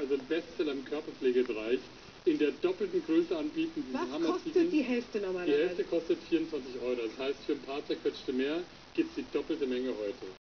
also ein Bestseller im Körperpflegebereich, in der doppelten Größe anbieten. Was kostet die Hälfte normalerweise? Die? Hälfte kostet 24 Euro. Das heißt, für ein paar zerquetschte mehr gibt es die doppelte Menge heute.